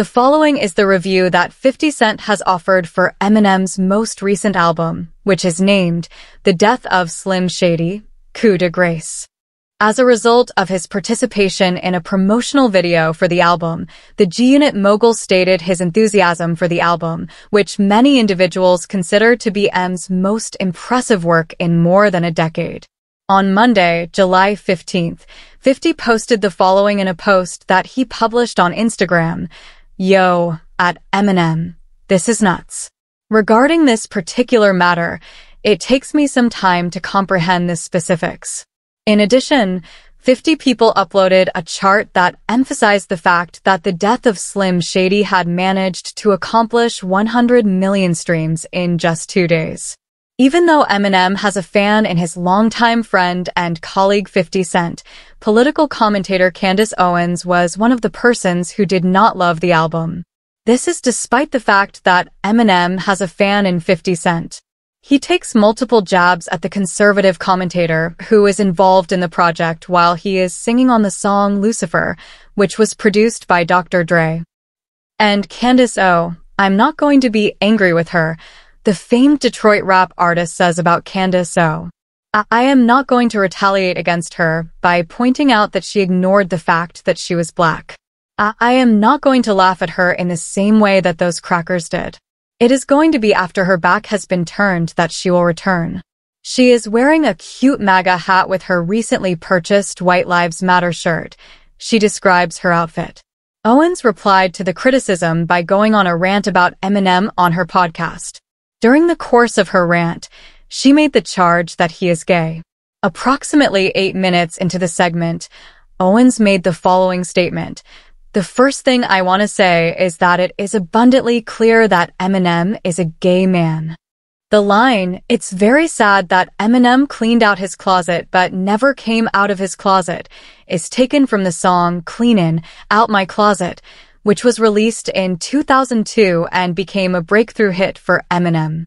The following is the review that 50 Cent has offered for Eminem's most recent album, which is named The Death of Slim Shady, Coup de Grace. As a result of his participation in a promotional video for the album, the G-Unit mogul stated his enthusiasm for the album, which many individuals consider to be Em's most impressive work in more than a decade. On Monday, July 15th, 50 posted the following in a post that he published on Instagram. Yo, at Eminem. This is nuts. Regarding this particular matter, it takes me some time to comprehend the specifics. In addition, 50 people uploaded a chart that emphasized the fact that the death of Slim Shady had managed to accomplish 100 million streams in just two days. Even though Eminem has a fan in his longtime friend and colleague 50 Cent, political commentator Candace Owens was one of the persons who did not love the album. This is despite the fact that Eminem has a fan in 50 Cent. He takes multiple jabs at the conservative commentator who is involved in the project while he is singing on the song Lucifer, which was produced by Dr. Dre. And Candace O, I'm not going to be angry with her, the famed Detroit rap artist says about Candace O. I am not going to retaliate against her by pointing out that she ignored the fact that she was black. I am not going to laugh at her in the same way that those crackers did. It is going to be after her back has been turned that she will return. She is wearing a cute MAGA hat with her recently purchased White Lives Matter shirt. She describes her outfit. Owens replied to the criticism by going on a rant about Eminem on her podcast. During the course of her rant, she made the charge that he is gay. Approximately eight minutes into the segment, Owens made the following statement. The first thing I want to say is that it is abundantly clear that Eminem is a gay man. The line, it's very sad that Eminem cleaned out his closet but never came out of his closet, is taken from the song Cleanin' Out My Closet, which was released in 2002 and became a breakthrough hit for Eminem.